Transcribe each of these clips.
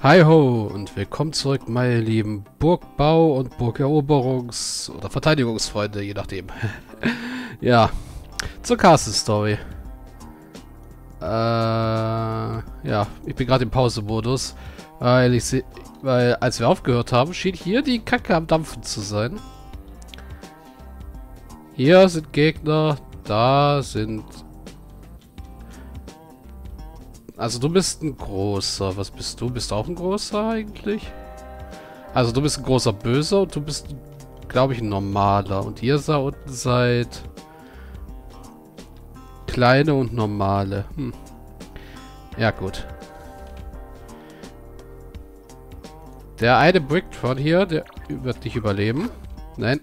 Hi ho und willkommen zurück, meine lieben Burgbau- und Burgeroberungs- oder Verteidigungsfreunde, je nachdem. ja, zur Castle-Story. Äh, ja, ich bin gerade im Pause-Modus, weil ich sehe, weil als wir aufgehört haben, schien hier die Kacke am Dampfen zu sein. Hier sind Gegner, da sind also du bist ein großer. Was bist du? Bist du auch ein großer eigentlich? Also du bist ein großer Böser und du bist, glaube ich, ein normaler. Und ihr da unten seid kleine und normale. Hm. Ja, gut. Der eine Bricktron hier, der wird nicht überleben. Nein.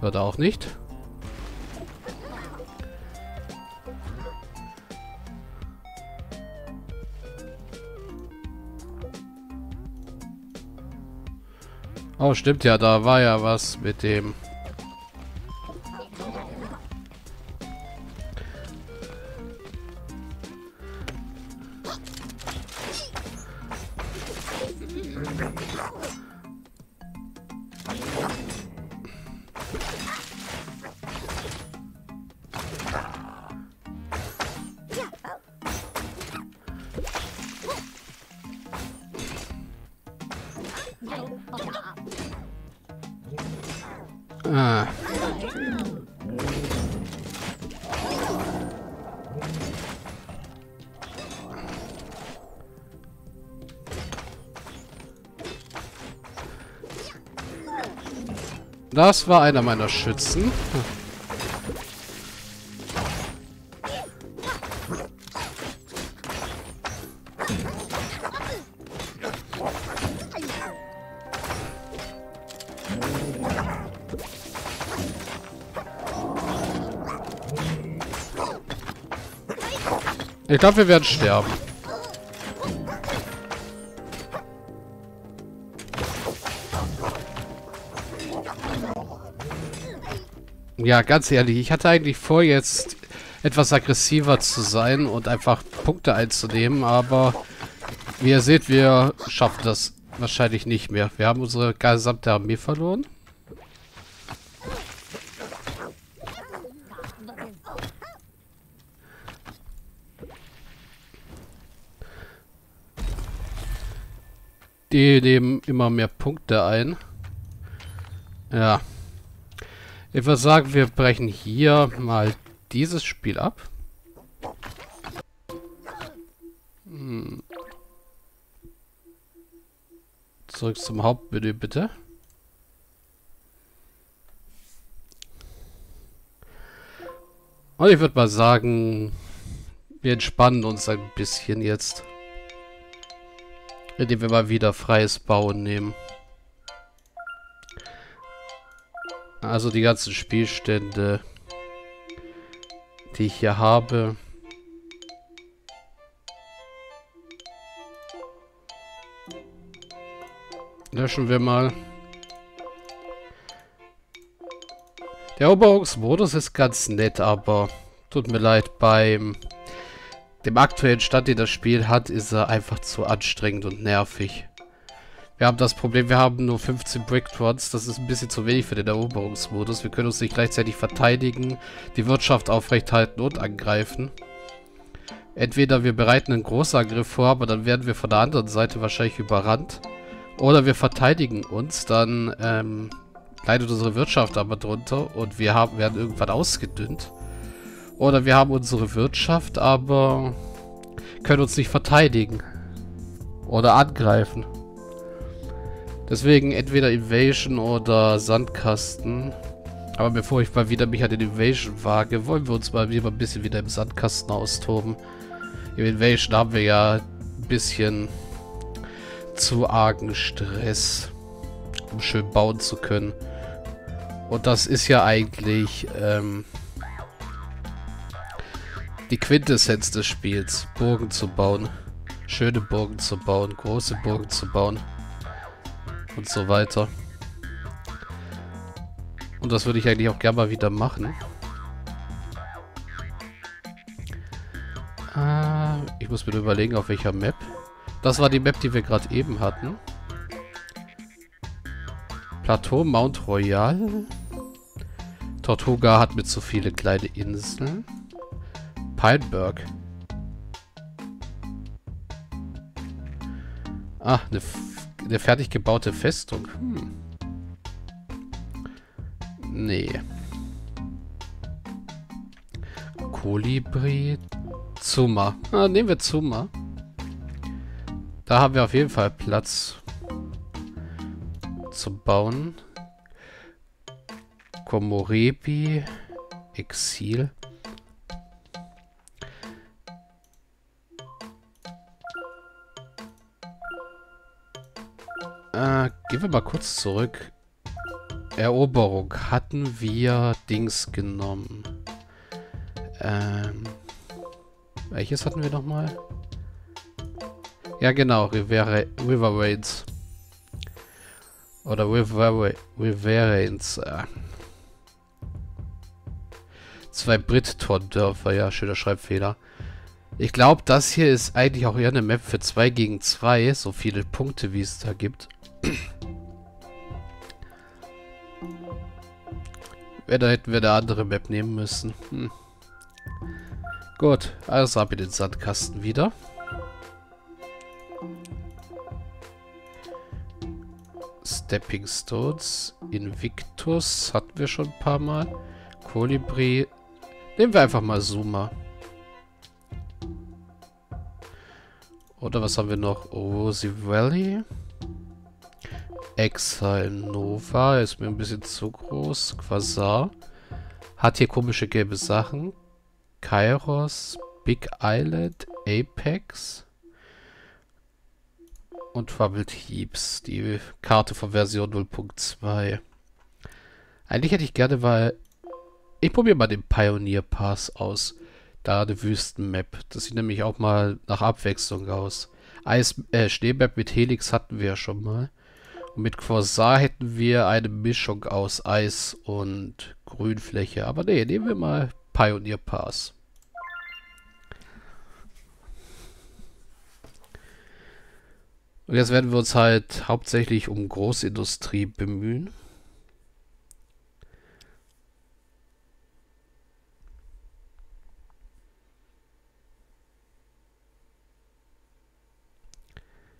Wird er auch nicht. Oh, stimmt ja, da war ja was mit dem... Ah. Das war einer meiner Schützen. Ich glaube, wir werden sterben. Ja, ganz ehrlich, ich hatte eigentlich vor, jetzt etwas aggressiver zu sein und einfach Punkte einzunehmen, aber wie ihr seht, wir schaffen das wahrscheinlich nicht mehr. Wir haben unsere gesamte Armee verloren. Die nehmen immer mehr Punkte ein. Ja. Ich würde sagen, wir brechen hier mal dieses Spiel ab. Hm. Zurück zum Hauptmenü, bitte. Und ich würde mal sagen, wir entspannen uns ein bisschen jetzt. Indem wir mal wieder freies Bauen nehmen. Also die ganzen Spielstände, die ich hier habe. Löschen wir mal. Der Eroberungsmodus ist ganz nett, aber tut mir leid, beim dem aktuellen Stand, den das Spiel hat, ist er einfach zu anstrengend und nervig. Wir haben das Problem, wir haben nur 15 Bricktrons. Das ist ein bisschen zu wenig für den Eroberungsmodus. Wir können uns nicht gleichzeitig verteidigen, die Wirtschaft aufrechthalten und angreifen. Entweder wir bereiten einen Großangriff vor, aber dann werden wir von der anderen Seite wahrscheinlich überrannt. Oder wir verteidigen uns, dann ähm, leidet unsere Wirtschaft aber drunter und wir haben, werden irgendwann ausgedünnt. Oder wir haben unsere Wirtschaft, aber können uns nicht verteidigen. Oder angreifen. Deswegen entweder Invasion oder Sandkasten. Aber bevor ich mal wieder mich an den Invasion wage, wollen wir uns mal wieder ein bisschen wieder im Sandkasten austoben. Im Invasion haben wir ja ein bisschen zu argen Stress, um schön bauen zu können. Und das ist ja eigentlich ähm, die Quintessenz des Spiels. Burgen zu bauen. Schöne Burgen zu bauen. Große Burgen zu bauen. Und so weiter. Und das würde ich eigentlich auch gerne mal wieder machen. Äh, ich muss mir überlegen, auf welcher Map. Das war die Map, die wir gerade eben hatten. Plateau Mount Royal. Tortuga hat mit so viele kleine Inseln. Pineberg. Ah, eine, eine fertig gebaute Festung. Hm. Nee. Kolibri. Zuma. Ah, nehmen wir Zuma. Da haben wir auf jeden Fall Platz zum Bauen. Komorebi. Exil. Äh, gehen wir mal kurz zurück. Eroberung. Hatten wir Dings genommen? Ähm. Welches hatten wir nochmal? Ja, genau. Rivera, River Rains. Oder River, Riverrains. Äh. Zwei Brit-Tordörfer. Ja, schöner Schreibfehler. Ich glaube, das hier ist eigentlich auch eher eine Map für 2 gegen 2. So viele Punkte, wie es da gibt. Wenn, da hätten wir eine andere Map nehmen müssen. Hm. Gut, also ab in den Sandkasten wieder. Stepping Stones. Invictus hatten wir schon ein paar Mal. Kolibri. Nehmen wir einfach mal Zuma. Oder was haben wir noch? Rosy Valley. Exile Nova. Ist mir ein bisschen zu groß. Quasar. Hat hier komische gelbe Sachen. Kairos. Big Island. Apex. Und Troubled Heaps. Die Karte von Version 0.2. Eigentlich hätte ich gerne, weil... Ich probiere mal den Pioneer Pass aus. Da eine Wüstenmap. Das sieht nämlich auch mal nach Abwechslung aus. Eis, äh, Schneemap mit Helix hatten wir ja schon mal. Und mit Quasar hätten wir eine Mischung aus Eis und Grünfläche. Aber nee, nehmen wir mal Pioneer Pass. Und jetzt werden wir uns halt hauptsächlich um Großindustrie bemühen.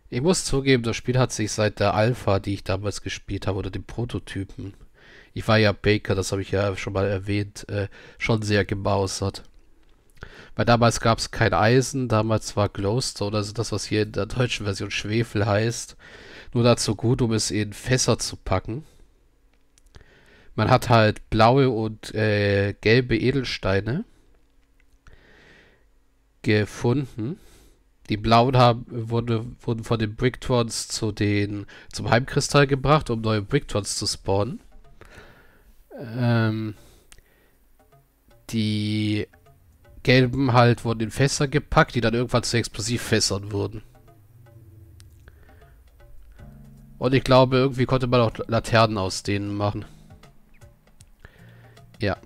Ich muss zugeben, das Spiel hat sich seit der Alpha, die ich damals gespielt habe, oder dem Prototypen, ich war ja Baker, das habe ich ja schon mal erwähnt, äh, schon sehr gemausert. Weil damals gab es kein Eisen, damals war Glowstone, also das, was hier in der deutschen Version Schwefel heißt, nur dazu gut, um es in Fässer zu packen. Man hat halt blaue und äh, gelbe Edelsteine gefunden. Die blauen haben, wurde, wurden von den Bricktrons zu den, zum Heimkristall gebracht, um neue Bricktrons zu spawnen. Ähm, die gelben halt wurden in Fässer gepackt, die dann irgendwann zu Explosivfässern wurden. Und ich glaube, irgendwie konnte man auch Laternen aus denen machen. Ja.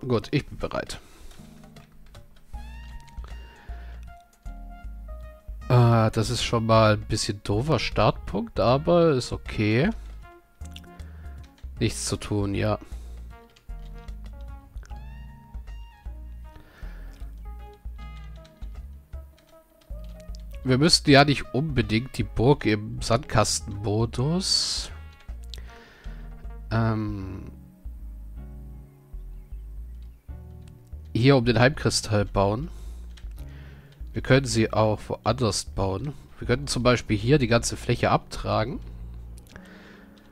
Gut, ich bin bereit. Ah, das ist schon mal ein bisschen doofer Startpunkt, aber ist okay. Nichts zu tun, ja. Wir müssten ja nicht unbedingt die Burg im Sandkastenmodus ähm, hier um den Heimkristall bauen. Wir können sie auch woanders bauen. Wir könnten zum Beispiel hier die ganze Fläche abtragen.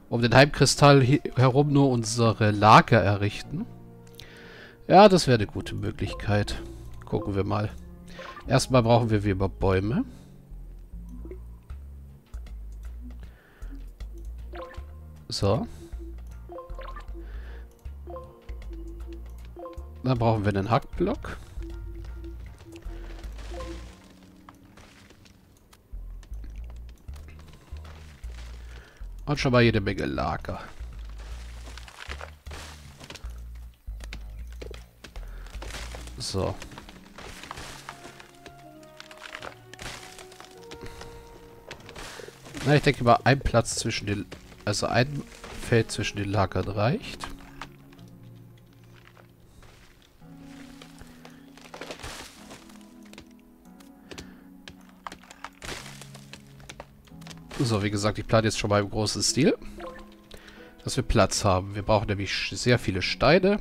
Um den Heimkristall herum nur unsere Lager errichten. Ja, das wäre eine gute Möglichkeit. Gucken wir mal. Erstmal brauchen wir wie immer Bäume. So. Dann brauchen wir einen Hackblock. Und schon mal jede Menge Lager. So. Na, ich denke mal, ein Platz zwischen den... Also ein Feld zwischen den Lagern reicht. So, wie gesagt, ich plane jetzt schon mal im großen Stil. Dass wir Platz haben. Wir brauchen nämlich sehr viele Steine.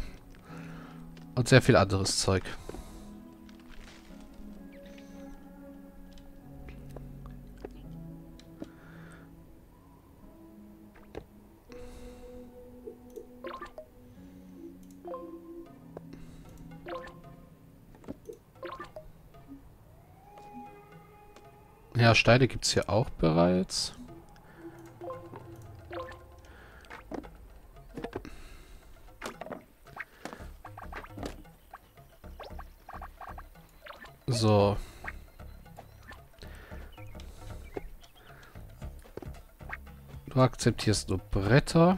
Und sehr viel anderes Zeug. Ja, Steine gibt es hier auch bereits. So. Du akzeptierst nur Bretter.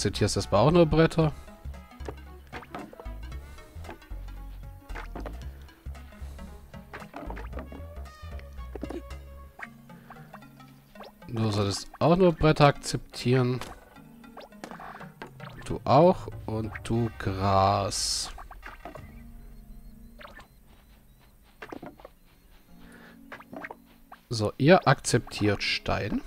Akzeptierst erstmal auch nur Bretter. Du solltest auch nur Bretter akzeptieren. Du auch. Und du Gras. So, ihr akzeptiert Stein.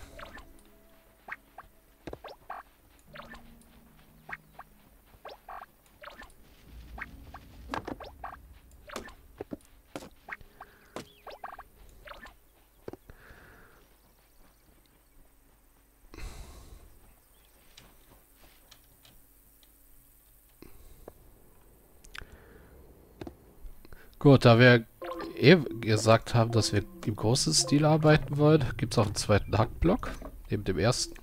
Gut, da wir eh gesagt haben, dass wir im großen Stil arbeiten wollen, gibt es auch einen zweiten Hackblock, neben dem ersten.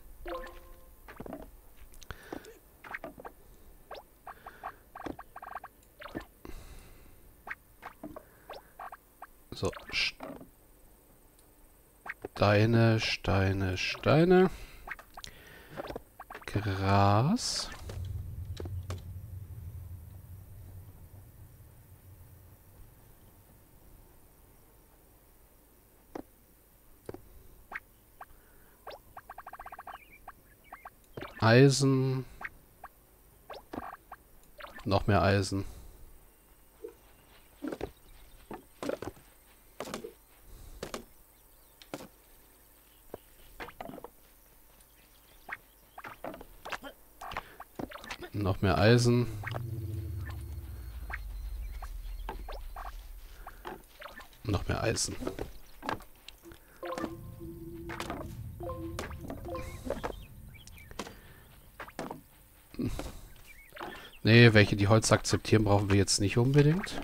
So. Steine, Steine, Steine. Gras. Eisen. Noch mehr Eisen. Noch mehr Eisen. Noch mehr Eisen. Nee, welche die Holz akzeptieren, brauchen wir jetzt nicht unbedingt.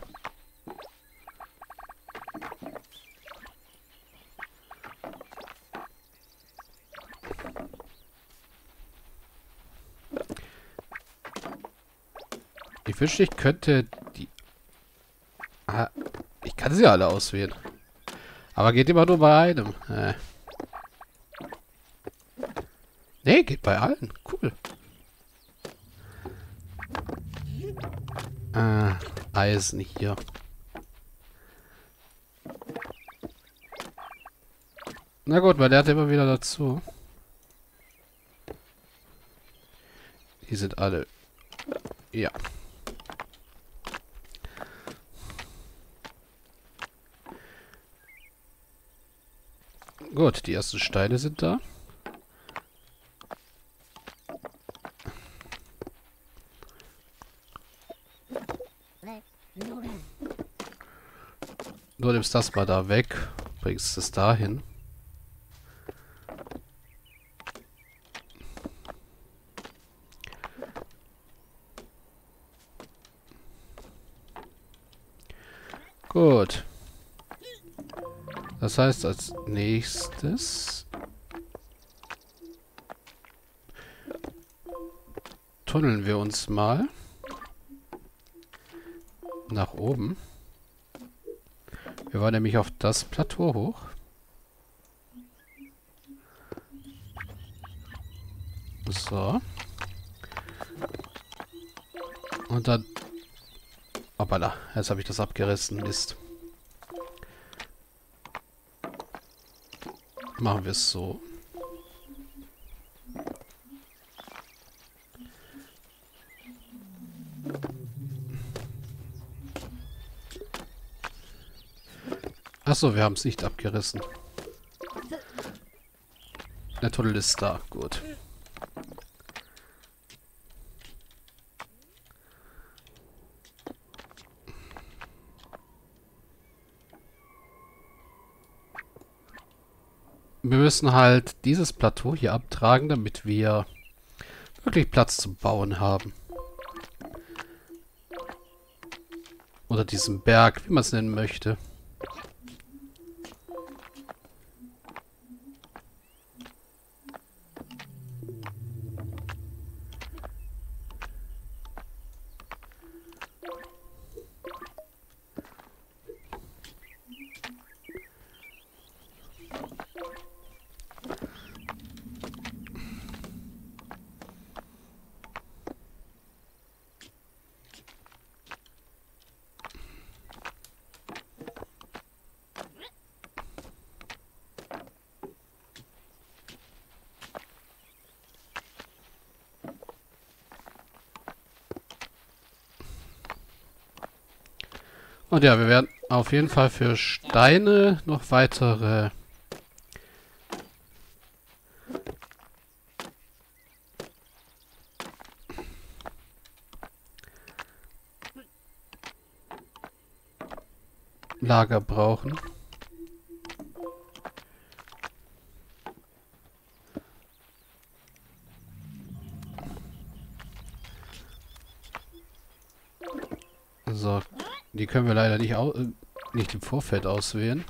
Ich wünschte, ich könnte die... Ah, ich kann sie alle auswählen. Aber geht immer nur bei einem. Äh. Nee, geht bei allen. Cool. Äh, Eisen hier. Na gut, weil der hat immer wieder dazu. Die sind alle... Ja. Gut, die ersten Steine sind da. Du nimmst das mal da weg. Bringst es dahin. Gut. Das heißt, als nächstes tunneln wir uns mal nach oben. Wir wollen nämlich auf das Plateau hoch. So. Und dann... Hoppala, jetzt habe ich das abgerissen. Mist. Machen wir es so. Achso, wir haben es nicht abgerissen. Der Tunnel ist da. Gut. Wir müssen halt dieses Plateau hier abtragen, damit wir wirklich Platz zum Bauen haben. Oder diesen Berg, wie man es nennen möchte. Und ja, wir werden auf jeden Fall für Steine noch weitere Lager brauchen. So, die können wir leider nicht, äh, nicht im Vorfeld auswählen.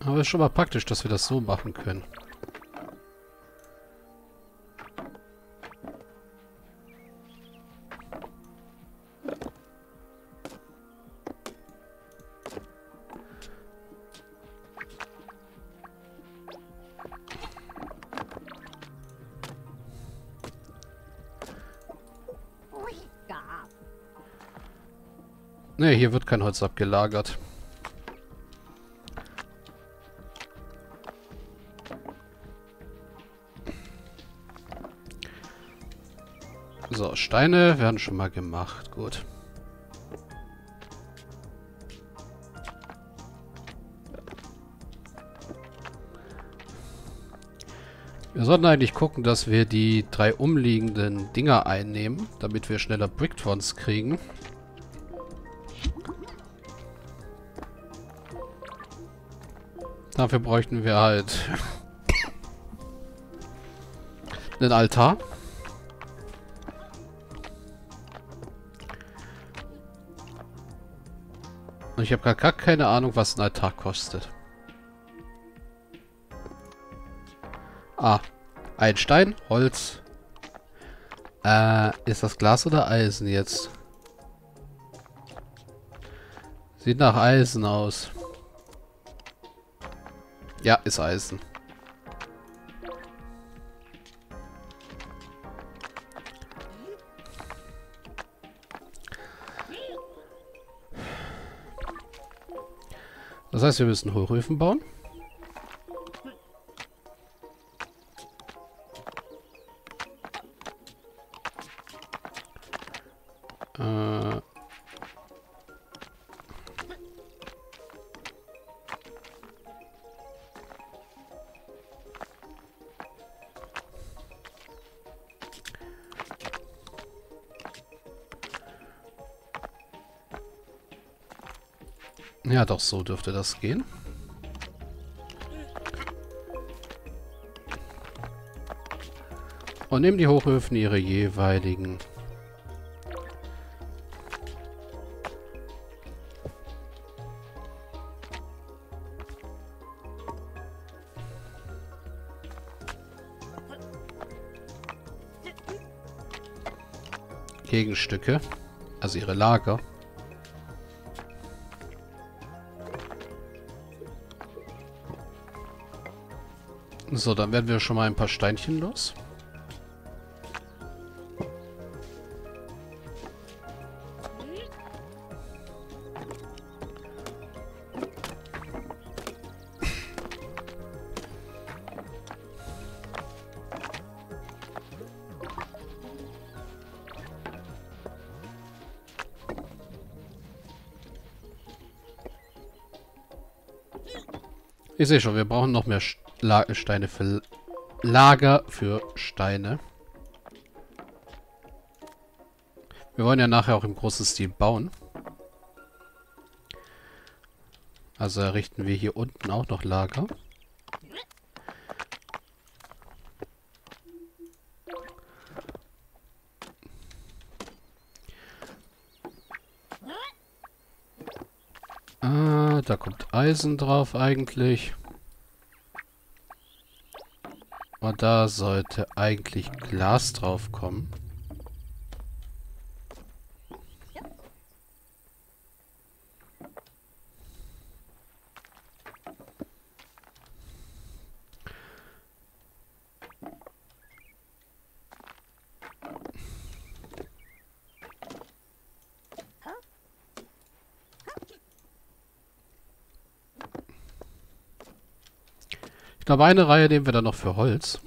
Aber ist schon mal praktisch, dass wir das so machen können. Ne, hier wird kein Holz abgelagert. So, Steine werden schon mal gemacht. Gut. Wir sollten eigentlich gucken, dass wir die drei umliegenden Dinger einnehmen, damit wir schneller Bricktrons kriegen. Dafür bräuchten wir halt einen Altar. Und ich habe gar keine Ahnung, was ein Altar kostet. Ah, ein Stein, Holz. Äh, ist das Glas oder Eisen jetzt? Sieht nach Eisen aus. Ja, ist Eisen. Das heißt, wir müssen Hochöfen bauen. Ja, doch, so dürfte das gehen. Und nehmen die Hochöfen ihre jeweiligen... Gegenstücke, also ihre Lager. So, dann werden wir schon mal ein paar Steinchen los. Ich sehe schon, wir brauchen noch mehr La Steine für Lager für Steine. Wir wollen ja nachher auch im großen Stil bauen. Also errichten wir hier unten auch noch Lager. da kommt Eisen drauf eigentlich. Und da sollte eigentlich Glas drauf kommen. Ich glaube, eine Reihe nehmen wir dann noch für Holz.